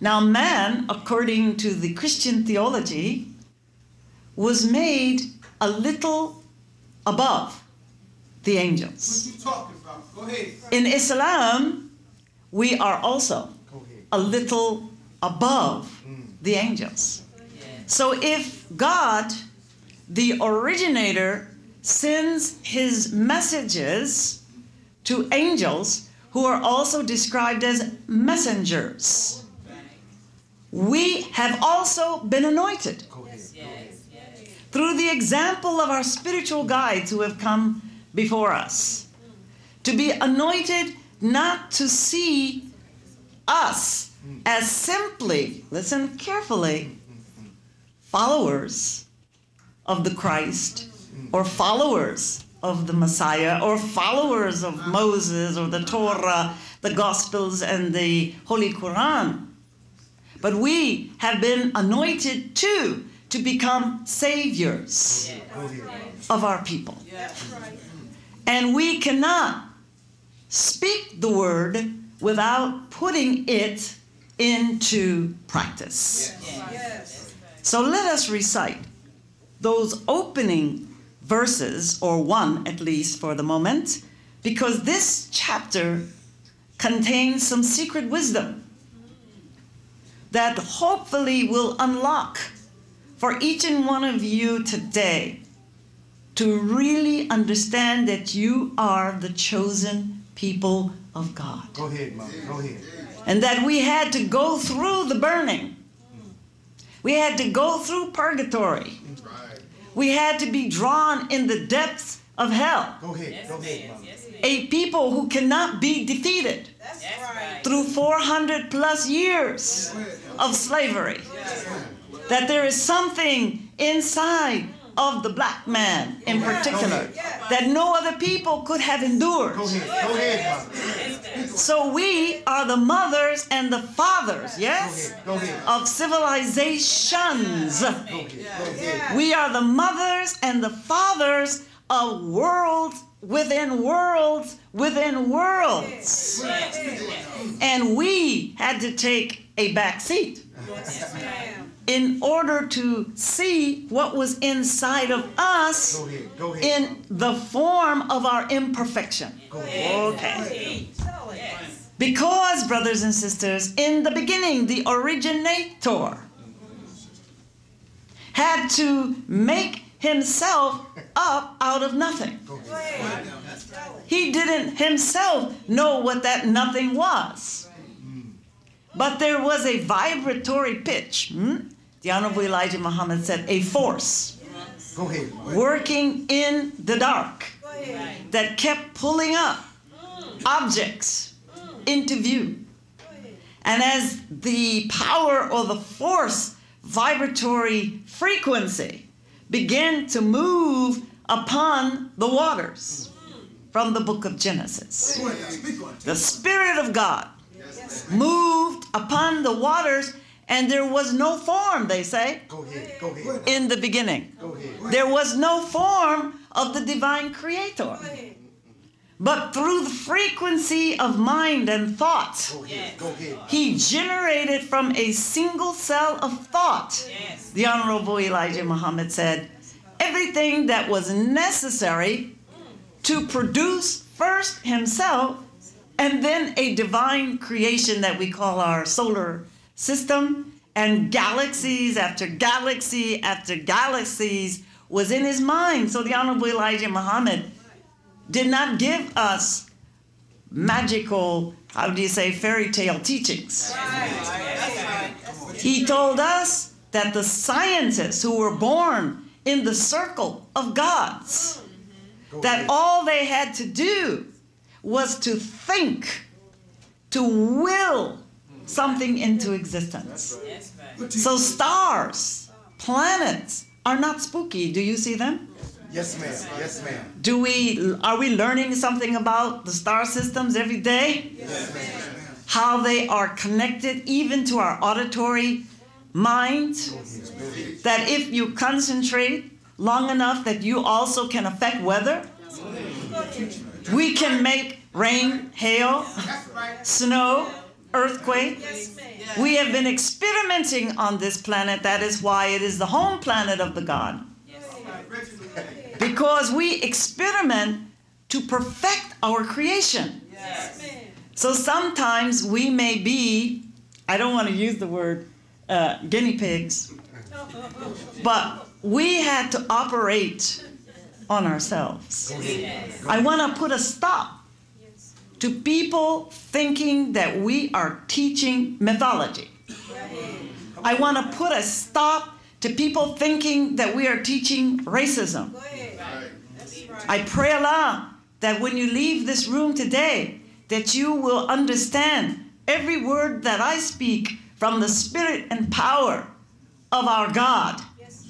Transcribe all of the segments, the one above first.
Now, man, according to the Christian theology, was made a little above the angels. What you talking about? Go ahead. In Islam, we are also a little above mm. the angels. So if God, the originator, sends his messages to angels who are also described as messengers, we have also been anointed Go ahead. through the example of our spiritual guides who have come before us. To be anointed not to see us as simply, listen carefully, followers of the Christ or followers of the Messiah or followers of Moses or the Torah, the Gospels, and the Holy Quran. But we have been anointed too to become saviors of our people. And we cannot speak the word without putting it into practice. So let us recite those opening verses, or one at least for the moment, because this chapter contains some secret wisdom that hopefully will unlock for each and one of you today to really understand that you are the chosen people of God. Go ahead, Mom. Go ahead. And that we had to go through the burning. We had to go through purgatory. We had to be drawn in the depths of hell. Go ahead. Go ahead, mama. A people who cannot be defeated through 400 plus years of slavery. That there is something inside of the black man in particular that no other people could have endured. Go ahead. Go ahead. So we are the mothers and the fathers, yes, Go ahead. of civilizations. Go ahead. Go ahead. We are the mothers and the fathers of worlds within worlds within worlds. And we had to take a back seat in order to see what was inside of us Go ahead. Go ahead. in the form of our imperfection. Go ahead. Okay. Because, brothers and sisters, in the beginning, the originator had to make himself up out of nothing. He didn't himself know what that nothing was. But there was a vibratory pitch. hmm? The Honorable Elijah Muhammad said, a force Go ahead. working in the dark that kept pulling up objects into view. And as the power or the force vibratory frequency began to move upon the waters from the book of Genesis, Go ahead. Speak on it. the Spirit of God moved upon the waters, and there was no form, they say, Go ahead. Go ahead. in the beginning. Go ahead. There was no form of the divine creator. But through the frequency of mind and thought, Go ahead. Go ahead. he generated from a single cell of thought. The Honorable Elijah Muhammad said, everything that was necessary to produce first himself and then a divine creation that we call our solar system and galaxies after galaxy after galaxies was in his mind. So the Honorable Elijah Muhammad did not give us magical, how do you say, fairy tale teachings. He told us that the scientists who were born in the circle of gods, that all they had to do was to think, to will something into existence. So stars, planets are not spooky. Do you see them? Yes, ma'am. Yes, ma'am. Do we are we learning something about the star systems every day? Yes, ma'am. How they are connected even to our auditory mind? Oh, that if you concentrate long enough that you also can affect weather? We can make rain, hail, snow, earthquake. We have been experimenting on this planet. That is why it is the home planet of the God. Because we experiment to perfect our creation. So sometimes we may be, I don't want to use the word uh, guinea pigs, but we had to operate on ourselves. I want to put a stop to people thinking that we are teaching mythology. I want to put a stop to people thinking that we are teaching racism. I pray Allah that when you leave this room today, that you will understand every word that I speak from the spirit and power of our God,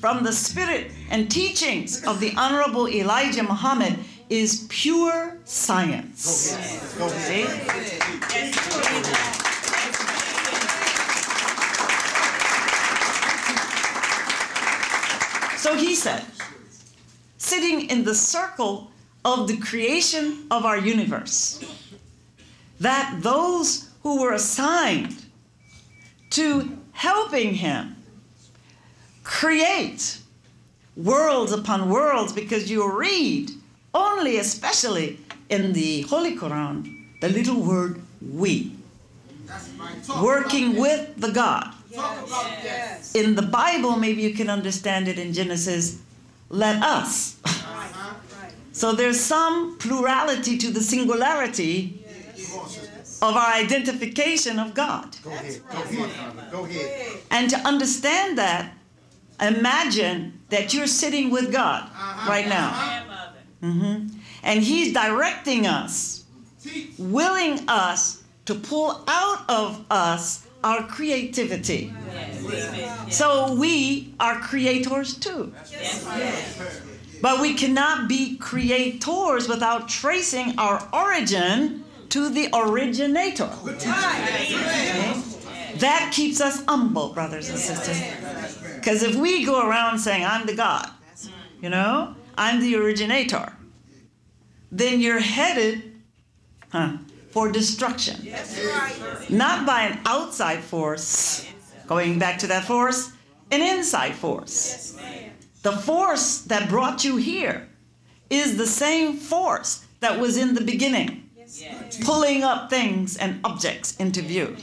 from the spirit and teachings of the Honorable Elijah Muhammad is pure science. Go. So he said, sitting in the circle of the creation of our universe, that those who were assigned to helping him create worlds upon worlds, because you read only, especially in the Holy Quran, the little word we, working with the God. In the Bible, maybe you can understand it in Genesis, let us. Uh-huh. So there's some plurality to the singularity of our identification of God. Go ahead. Go ahead. Go ahead. And to understand that, imagine that you're sitting with God uh-huh. right now. Uh-huh. Mhm. And He's directing us, willing us to pull out of us our creativity. So we are creators too. But we cannot be creators without tracing our origin to the originator. That keeps us humble, brothers and sisters. Because if we go around saying, I'm the God, you know, I'm the originator, then you're headed huh, for destruction. Not by an outside force, going back to that force, an inside force. The force that brought you here is the same force that was in the beginning, pulling up things and objects into view.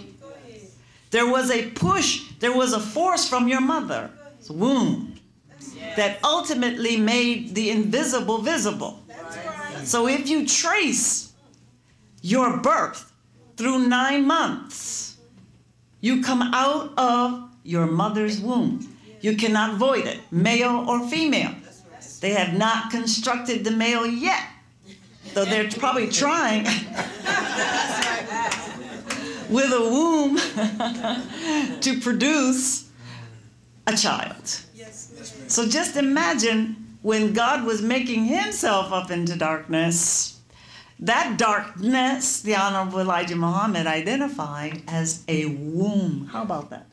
There was a push, there was a force from your mother's womb that ultimately made the invisible visible. So if you trace your birth through nine months, you come out of your mother's womb. You cannot void it, male or female. They have not constructed the male yet, though they're probably trying with a womb to produce a child. So just imagine when God was making himself up into darkness, that darkness, the Honorable Elijah Muhammad identified as a womb. How about that?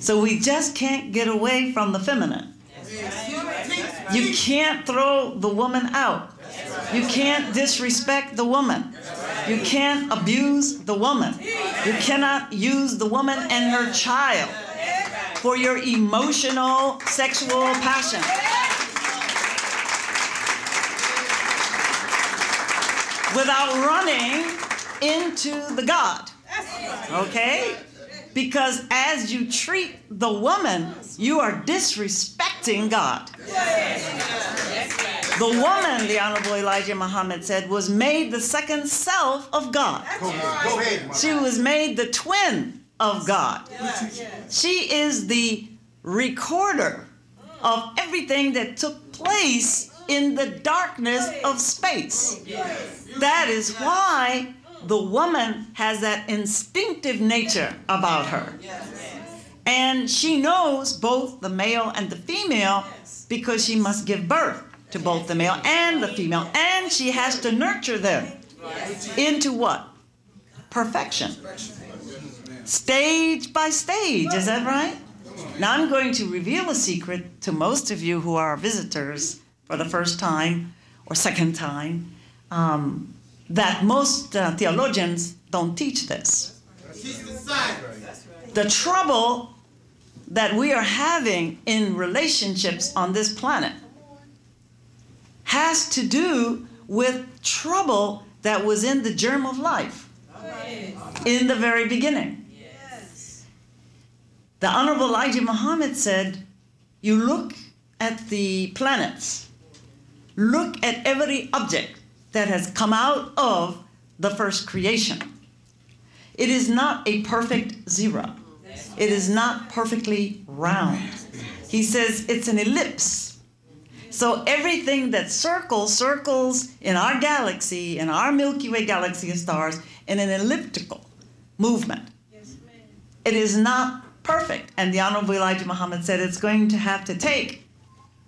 So we just can't get away from the feminine. You can't throw the woman out. You can't disrespect the woman. You can't abuse the woman. You cannot use the woman and her child for your emotional, sexual passion. Without running into the God. Okay? Because as you treat the woman, you are disrespecting God. The woman, the Honorable Elijah Muhammad said, was made the second self of God. She was made the twin of God. She is the recorder of everything that took place in the darkness of space. That is why the woman has that instinctive nature about her. And she knows both the male and the female because she must give birth to both the male and the female. And she has to nurture them into what? Perfection. Stage by stage, is that right? Now I'm going to reveal a secret to most of you who are visitors for the first time or second time um, that most uh, theologians don't teach this. The trouble that we are having in relationships on this planet has to do with trouble that was in the germ of life in the very beginning. The Honorable Elijah Muhammad said, You look at the planets, look at every object that has come out of the first creation. It is not a perfect zero. It is not perfectly round. He says it's an ellipse. So everything that circles, circles in our galaxy, in our Milky Way galaxy of stars, in an elliptical movement. It is not perfect. And the Honorable Elijah Muhammad said it's going to have to take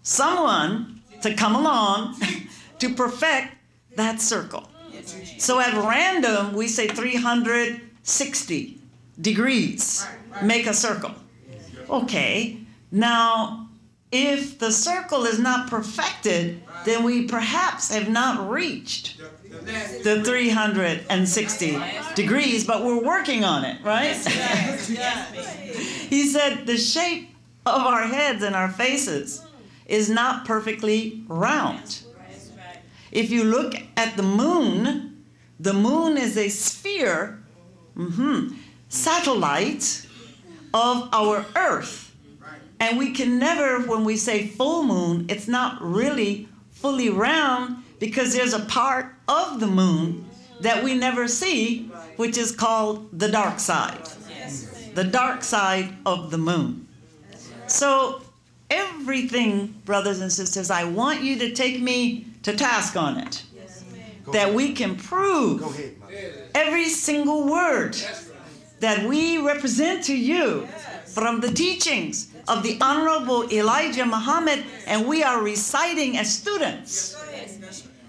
someone to come along to perfect that circle. So at random, we say 360 degrees make a circle. Okay, now if the circle is not perfected, then we perhaps have not reached the 360 degrees, but we're working on it, right? he said the shape of our heads and our faces is not perfectly round. If you look at the moon, the moon is a sphere, mm-hmm, satellite of our earth. And we can never, when we say full moon, it's not really fully round because there's a part of the moon that we never see, which is called the dark side. The dark side of the moon. So, everything, brothers and sisters, I want you to take me to task on it. That we can prove every single word that we represent to you from the teachings of the Honorable Elijah Muhammad, and we are reciting as students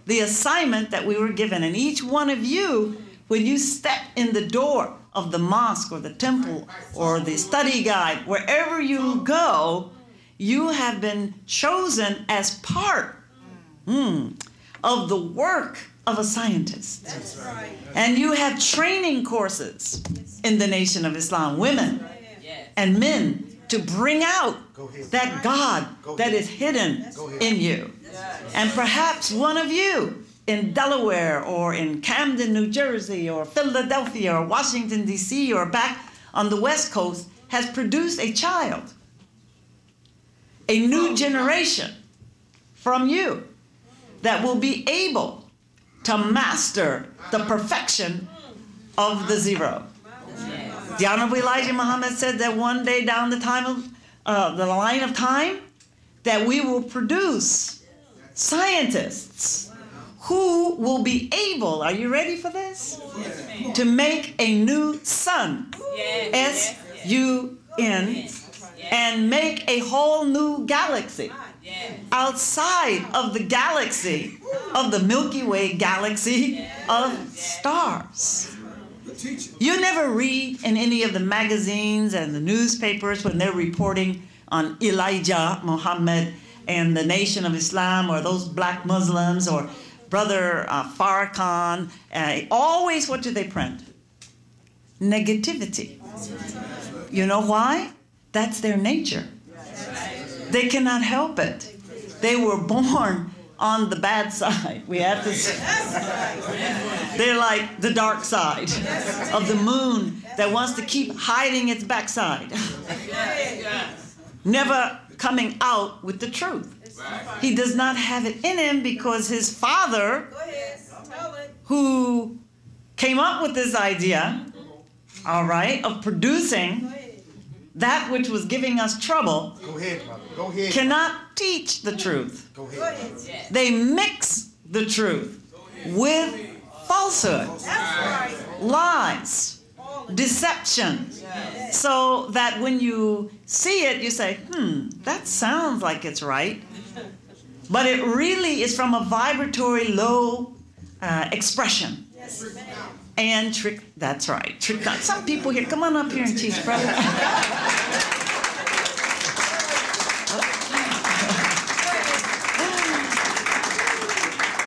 the assignment that we were given. And each one of you, when you step in the door of the mosque or the temple or the study guide, wherever you go, you have been chosen as part mm, of the work of a scientist. And you have training courses in the Nation of Islam, women and men, to bring out that God that is hidden in you. And perhaps one of you in Delaware or in Camden, New Jersey, or Philadelphia, or Washington, D.C., or back on the West Coast has produced a child, a new generation from you that will be able to master the perfection of the zero. The Honorable Elijah Muhammad said that one day down the time of uh, the line of time, that we will produce scientists who will be able, are you ready for this? To make a new sun. S U N. And make a whole new galaxy outside of the galaxy of the Milky Way galaxy of stars. You never read in any of the magazines and the newspapers when they're reporting on Elijah Muhammad and the Nation of Islam or those black Muslims or Brother uh, Farrakhan. Uh, always, what do they print? Negativity. You know why? That's their nature. They cannot help it. They were born on the bad side. We have to say. They're like the dark side of the moon that wants to keep hiding its backside. Never coming out with the truth. He does not have it in him because his father, who came up with this idea, all right, of producing that which was giving us trouble Go ahead. Go ahead. cannot teach the truth. Go ahead. They mix the truth with falsehood, lies, deception. So that when you see it, you say, hmm, that sounds like it's right. But it really is from a vibratory low uh, expression. And trick, that's right. Trick, some people here, come on up here and teach, brother.